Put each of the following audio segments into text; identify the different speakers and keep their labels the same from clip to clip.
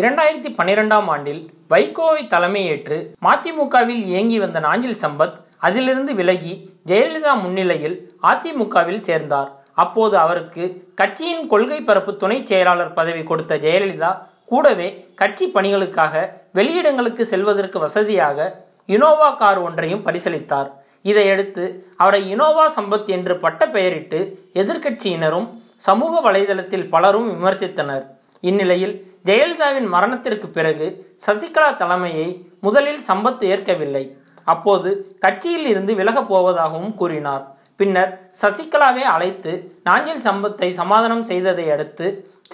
Speaker 1: இரண்டாயிரத்தி பன்னிரெண்டாம் ஆண்டில் வைகோவை தலைமையேற்று மதிமுகவில் இயங்கி வந்த நாஞ்சில் சம்பத் அதிலிருந்து விலகி ஜெயலலிதா முன்னிலையில் அதிமுகவில் சேர்ந்தார். அப்போது அவருக்கு கட்சியின் கொள்கை பரப்பு துணை செயலாளர் பதவி கொடுத்த ஜெயலலிதா கூடவே கட்சி பணிகளுக்காக வெளியிடங்களுக்கு செல்வதற்கு வசதியாக இனோவா கார் ஒன்றையும் பரிசளித்தார். இதையடுத்து அவரை இனோவா சம்பத் என்று பட்ட பெயரிட்டு எதிர்க்கட்சியினரும் சமூக வலைதளத்தில் பலரும் விமர்சித்தனர். இந்நிலையில் ஜெயலலிதாவின் மரணத்திற்கு பிறகு சசிகலா தலைமையை முதலில் சம்பத் ஏற்கவில்லை. அப்போது கட்சியில் இருந்து விலகப் போவதாகவும் கூறினார். பின்னர் சசிகலாவை அழைத்து நாஞ்சில் சம்பத்தை சமாதானம் செய்ததை அடுத்து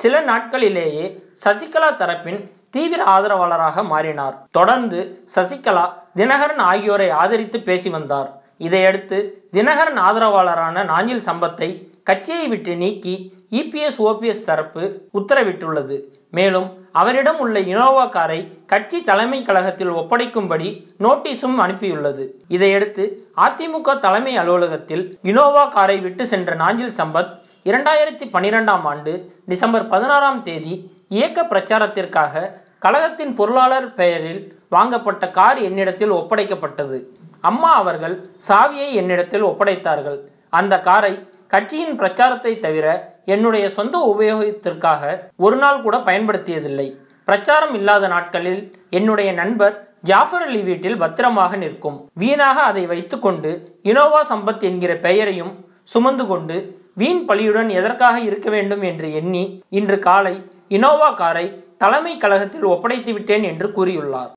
Speaker 1: சில நாட்களிலேயே சசிகலா தரப்பின் தீவிர ஆதரவாளராக மாறினார். தொடர்ந்து சசிகலா தினகரன் ஆகியோரை ஆதரித்து பேசி வந்தார். இதையடுத்து தினகரன் ஆதரவாளரான நாஞ்சில் சம்பத்தை கட்சியை விட்டு நீக்கி இபிஎஸ் ஓபிஎஸ் தரப்பு உத்தரவிட்டுள்ளது. மேலும் அவரிடம் உள்ள இனோவா காரை கட்சி தலைமை கழகத்தில் ஒப்படைக்கும்படி நோட்டீஸும் அனுப்பியுள்ளது. இதையடுத்து அதிமுக தலைமை அலுவலகத்தில் இனோவா காரை விட்டு சென்ற நாஞ்சில் சம்பத் இரண்டாயிரத்தி பன்னிரெண்டாம் ஆண்டு டிசம்பர் பதினாறாம் தேதி இயக்க பிரச்சாரத்திற்காக கழகத்தின் பொருளாளர் பெயரில் வாங்கப்பட்ட கார் என்னிடத்தில் ஒப்படைக்கப்பட்டது. அம்மா அவர்கள் சாவியை என்னிடத்தில் ஒப்படைத்தார்கள். அந்த காரை கட்சியின் பிரச்சாரத்தை தவிர என்னுடைய சொந்த உபயோகத்திற்காக ஒரு நாள் கூட பயன்படுத்தியதில்லை. பிரச்சாரம் இல்லாத நாட்களில் என்னுடைய நண்பர் ஜாஃபர் அலி வீட்டில் பத்திரமாக நிற்கும். வீணாக அதை வைத்துக்கொண்டு இனோவா சம்பத் என்கிற பெயரையும் சுமந்து கொண்டு வீண் பழியுடன் எதற்காக இருக்க வேண்டும் என்று எண்ணி இன்று காலை இனோவா காரை தலைமை கழகத்தில் ஒப்படைத்து விட்டேன் என்று கூறியுள்ளார்.